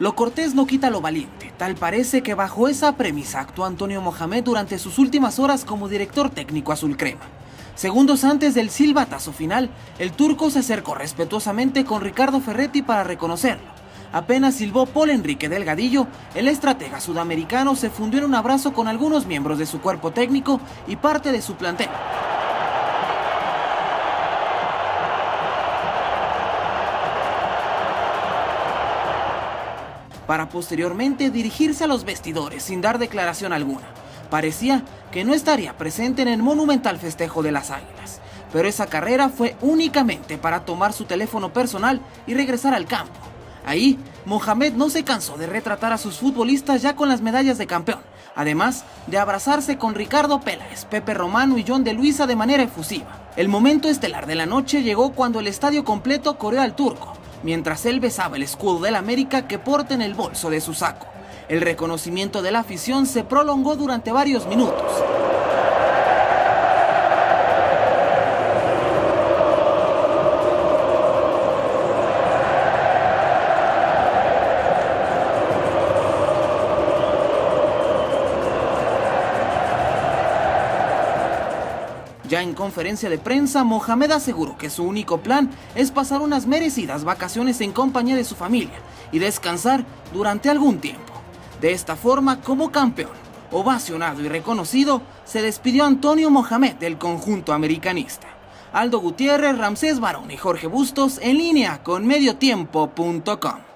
Lo cortés no quita lo valiente. Tal parece que bajo esa premisa actuó Antonio Mohamed durante sus últimas horas como director técnico azul crema. Segundos antes del silbatazo final, el turco se acercó respetuosamente con Ricardo Ferretti para reconocerlo. Apenas silbó Paul Enrique Delgadillo, el estratega sudamericano se fundió en un abrazo con algunos miembros de su cuerpo técnico y parte de su plantel. Para posteriormente dirigirse a los vestidores sin dar declaración alguna. Parecía que no estaría presente en el monumental festejo de las Águilas, pero esa carrera fue únicamente para tomar su teléfono personal y regresar al campo. Ahí, Mohamed no se cansó de retratar a sus futbolistas ya con las medallas de campeón, además de abrazarse con Ricardo Peláez, Pepe Romano y John de Luisa de manera efusiva. El momento estelar de la noche llegó cuando el estadio completo coreó al turco, mientras él besaba el escudo del América que porta en el bolso de su saco. El reconocimiento de la afición se prolongó durante varios minutos. Ya en conferencia de prensa, Mohamed aseguró que su único plan es pasar unas merecidas vacaciones en compañía de su familia y descansar durante algún tiempo. De esta forma, como campeón, ovacionado y reconocido, se despidió Antonio Mohamed del conjunto americanista. Aldo Gutiérrez, Ramsés Barón y Jorge Bustos en línea con mediotiempo.com.